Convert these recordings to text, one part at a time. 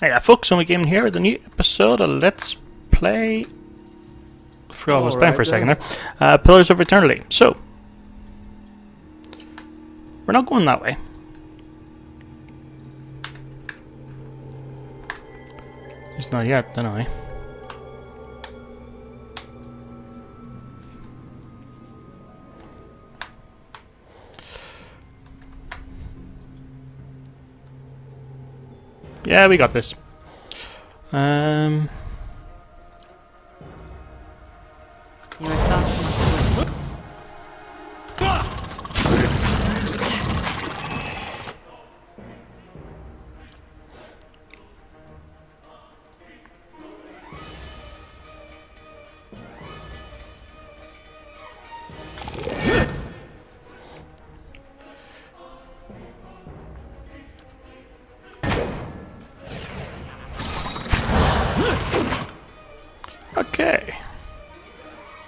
Hey, uh, folks, Omi Gaming here with a new episode of Let's Play. I forgot I was playing for a second there. Uh, Pillars of Eternity. So, we're not going that way. It's not yet, anyway. Yeah, we got this. Um,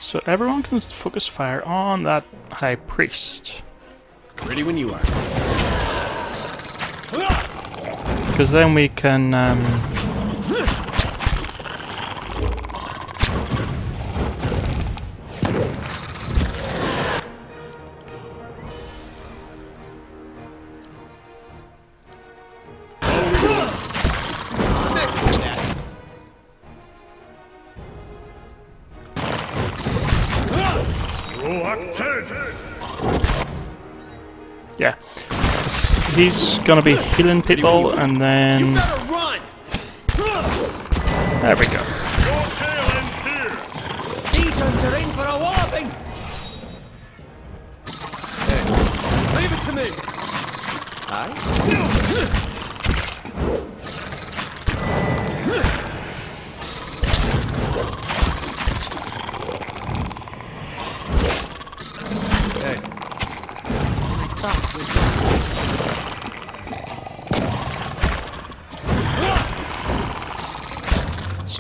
So everyone can focus fire on that high priest. Ready when you are. Because then we can... Um, He's gonna be healing people and then... Better run! There we go. These ones are in for a walloping! Leave it to me! Aye?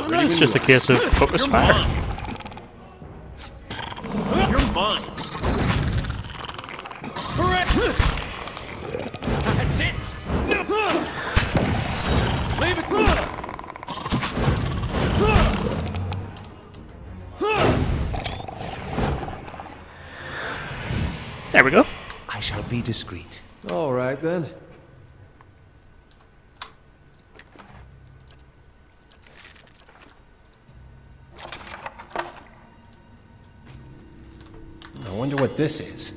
So now it's just a case of focus you're fire. mine! You're mine! Correct! That's it! Leave it to There we go. I shall be discreet. All right then. I wonder what this is.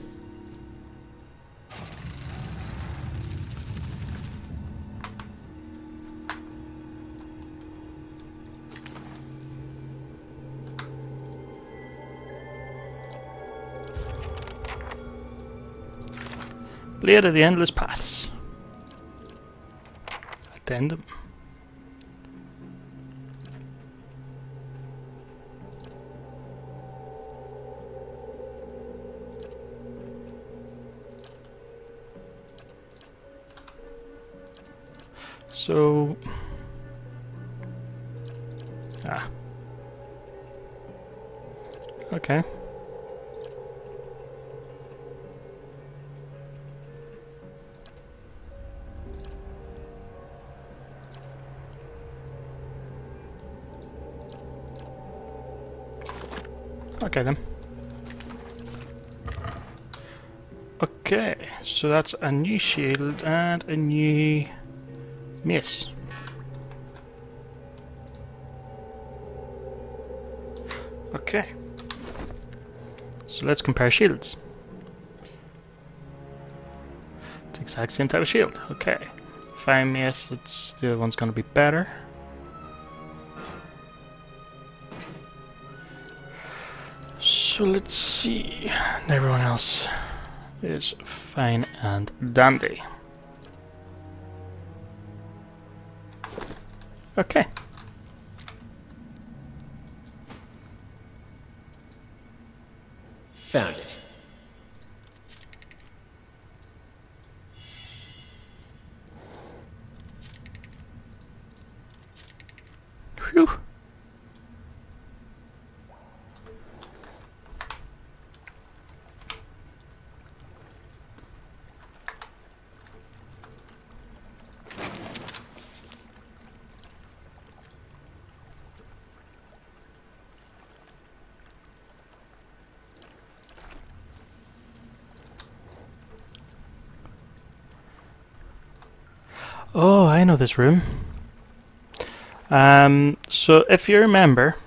Of the Endless Paths. Addendum. So... Ah. Okay. Okay then. Okay, so that's a new shield and a new mace. Okay. So let's compare shields. It's exact same type of shield. Okay. Fine miss, it's the other one's gonna be better. So let's see. Everyone else is fine and dandy. Okay. Found it. Phew. Oh, I know this room. Um, so if you remember,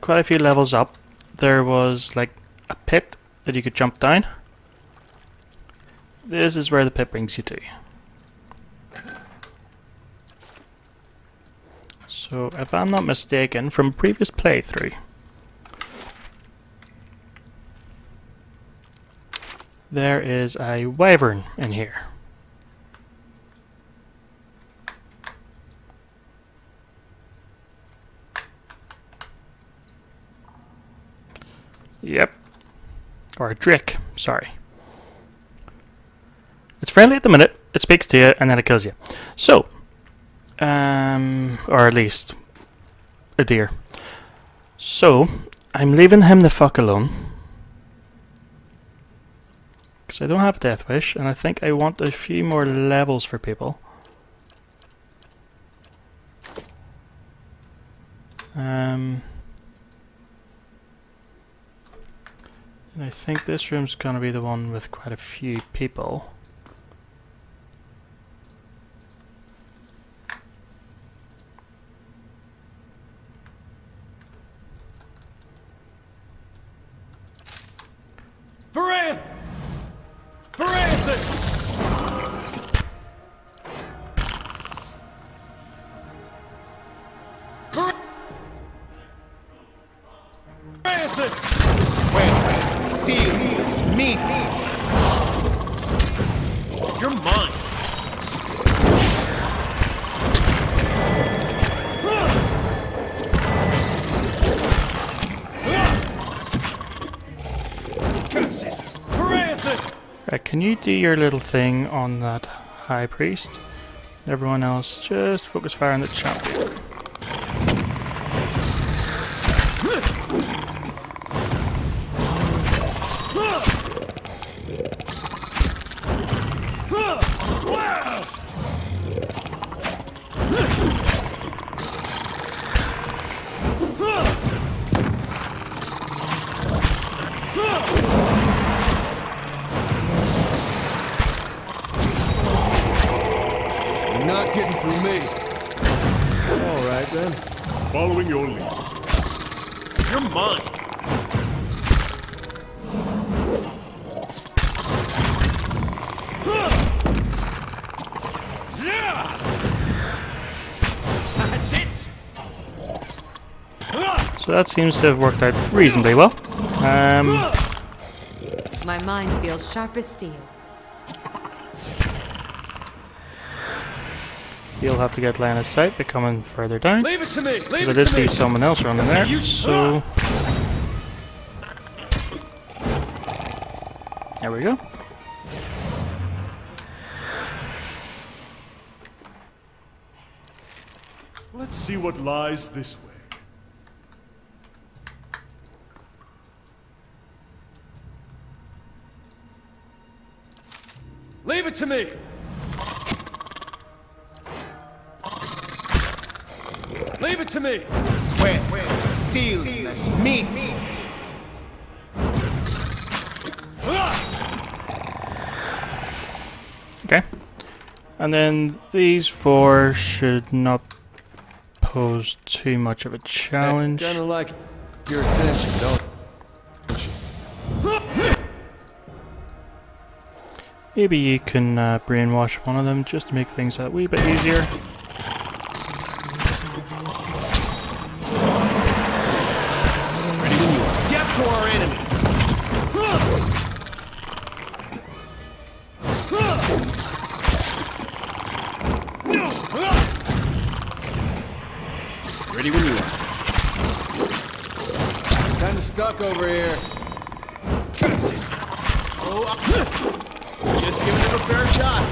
quite a few levels up, there was like a pit that you could jump down. This is where the pit brings you to. So, if I'm not mistaken, from previous playthrough, there is a wyvern in here. Yep. Or a drake, sorry. It's friendly at the minute, it speaks to you, and then it kills you. So, um, or at least a deer. So, I'm leaving him the fuck alone. Because I don't have a Death Wish, and I think I want a few more levels for people. Um, and I think this room's gonna be the one with quite a few people. Varanth! Varanthus! Right, can you do your little thing on that high priest? Everyone else, just focus fire on the champion. You're not getting through me. All right then. Following your lead. You're mine. Yeah! That's it! So that seems to have worked out reasonably well. Um, My mind feels sharp as steel. You'll have to get line of sight, but coming further down. Leave it to me! Leave Because I did to see me! someone else running there, You so... There we go. Let's see what lies this way. Leave it to me! Leave it to me! Wait, wait, seal this meat. Okay. And then these four should not pose too much of a challenge. Kinda like your attention, don't Maybe you can uh, brainwash one of them just to make things a wee bit easier. Ready when you are. Kinda stuck over here. Catch this! Oh, up. Just giving him a fair shot.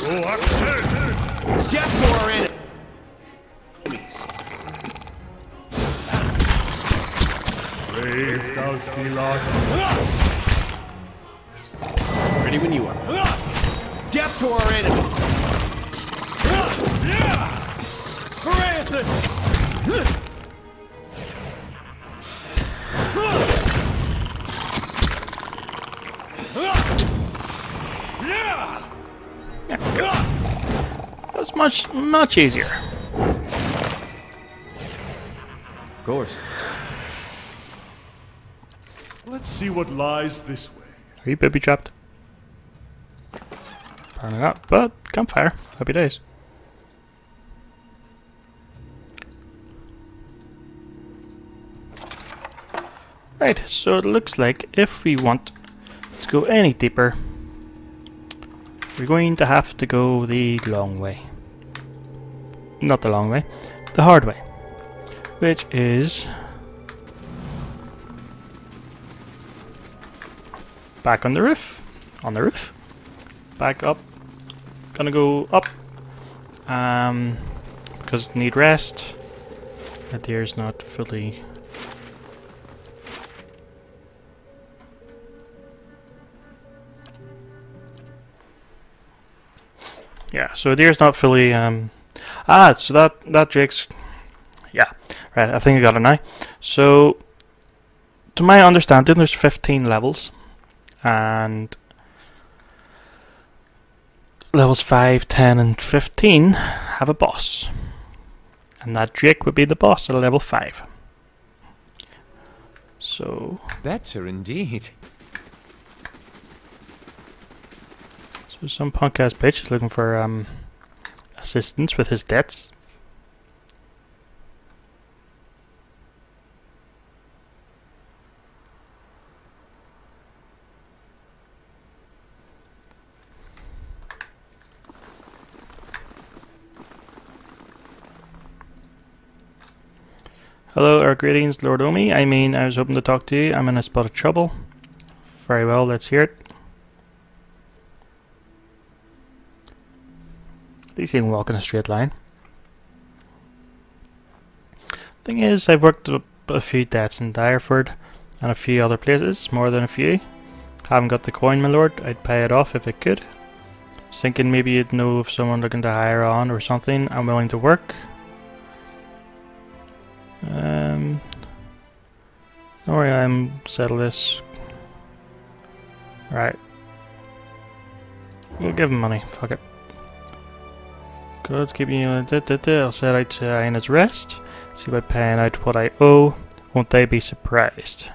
Go up ten! Death to our enemies! Brave thou Philoth. Ready when you are. Death to our enemies! That's much, much easier. Of course. Let's see what lies this way. Are you baby trapped? Burn it up, but campfire. Happy days. Right, so it looks like if we want to go any deeper, we're going to have to go the long way. Not the long way, the hard way. Which is back on the roof. On the roof. Back up. Gonna go up. Um, because need rest. The deer's not fully. Yeah, so the deer's not fully. Um, ah, so that that Jake's... Yeah, right. I think I got it now. So, to my understanding, there's 15 levels and levels 5, 10 and 15 have a boss. And that Jake would be the boss at level 5. So, Better indeed. So some punk ass bitch is looking for um, assistance with his debts. Hello, our greetings, Lord Omi. I mean, I was hoping to talk to you. I'm in a spot of trouble. Very well, let's hear it. He can walk in a straight line. Thing is, I've worked up a few debts in Dyrford and a few other places, more than a few. Haven't got the coin, my lord. I'd pay it off if I could. Was thinking maybe you'd know of someone looking to hire on or something. I'm willing to work. Um, don't worry, I'm settle this. Right. We'll give him money. Fuck it. Good, keep you. Uh, da, da, da. I'll set out to Aina's rest. See by paying out what I owe. Won't they be surprised?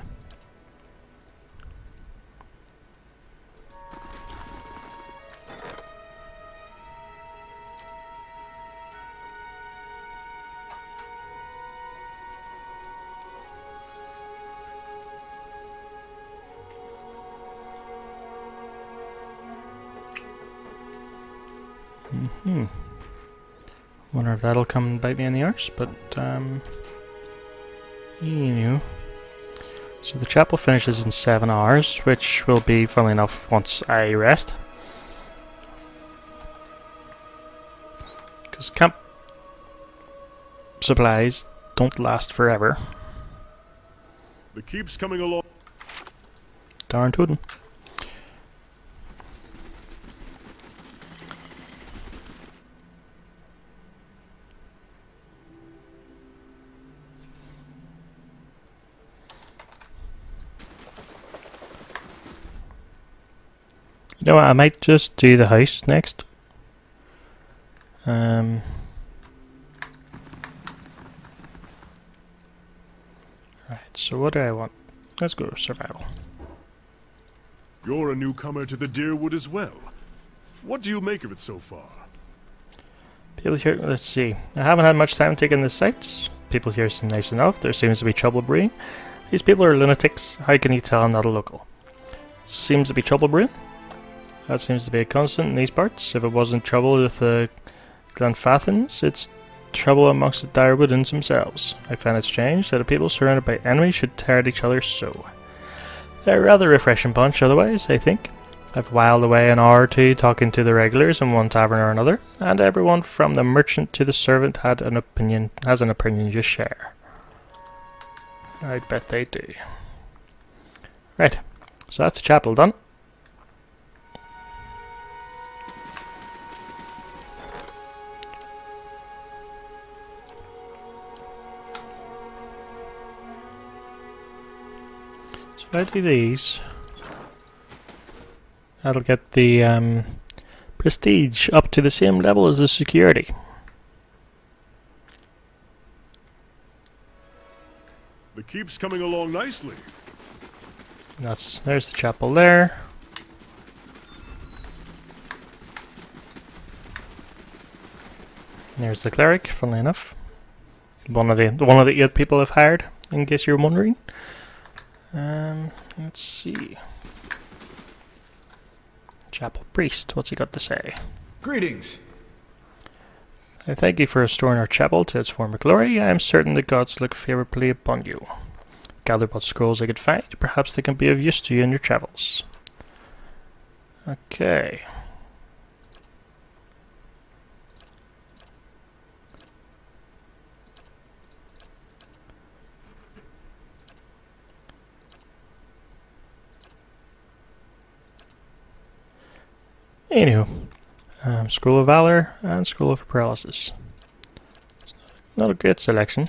Hmm. Wonder if that'll come and bite me in the arse, but um, you know. So the chapel finishes in seven hours, which will be, funnily enough, once I rest. Because camp supplies don't last forever. The keep's coming along. Darn tootin'. Know what, I might just do the house next. Um, right, so what do I want? Let's go survival. You're a newcomer to the Dyrwood as well. What do you make of it so far? People here, let's see. I haven't had much time taking the sights. People here seem nice enough. There seems to be trouble brewing. These people are lunatics. How can you tell I'm not a local? Seems to be trouble brewing. That seems to be a constant in these parts. If it wasn't trouble with the Glanfathans, it's trouble amongst the Dyrwoodans themselves. I find it strange that a people surrounded by enemies should tear at each other so. They're a rather refreshing bunch otherwise, I think. I've whiled away an hour or two talking to the regulars in one tavern or another, and everyone from the merchant to the servant had an opinion has an opinion to share. I bet they do. Right, so that's the chapel done. I do these, that'll get the um, Prestige up to the same level as the security. The keep's coming along nicely. That's there's the chapel there. There's the cleric, funnily enough. One of the one of the eight people I've hired, in case you're wondering. Um let's see. Chapel priest, what's he got to say? Greetings. I thank you for restoring our chapel to its former glory. I am certain the gods look favorably upon you. Gather what scrolls I could find. Perhaps they can be of use to you in your travels. Okay. Anywho, um, Scroll of Valor and Scroll of Paralysis. Not a good selection.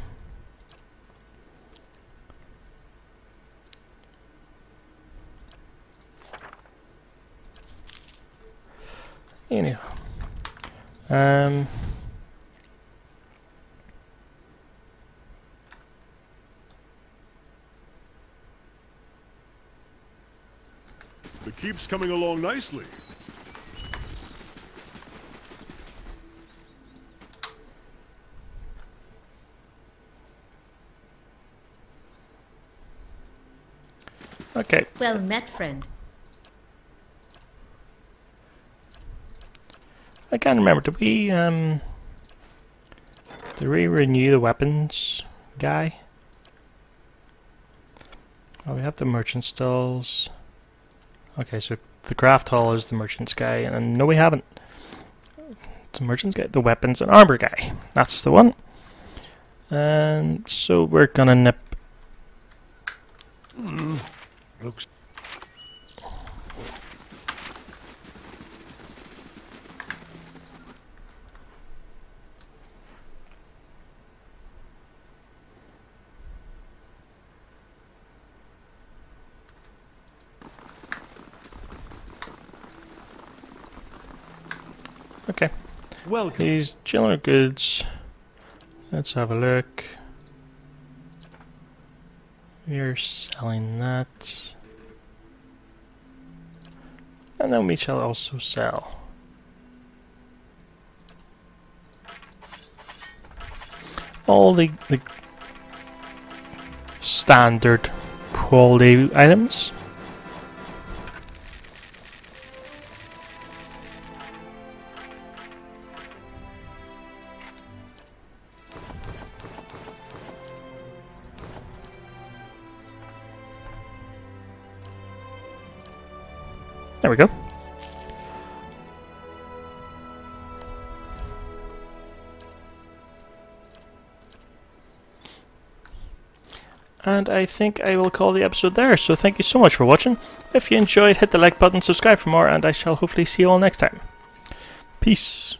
Anyhow. Um, The keep's coming along nicely. Okay, Well met, friend. I can't remember. Did we um did we renew the weapons guy? Oh, we have the merchant stalls. Okay, so the craft hall is the merchant's guy, and no, we haven't. The merchant's guy, the weapons and armor guy. That's the one. And so we're gonna nip. Looks Okay, welcome. these general goods. Let's have a look. We're selling that. And then we shall also sell. All the, the standard quality items. There we go. And I think I will call the episode there. So thank you so much for watching. If you enjoyed, hit the like button, subscribe for more, and I shall hopefully see you all next time. Peace.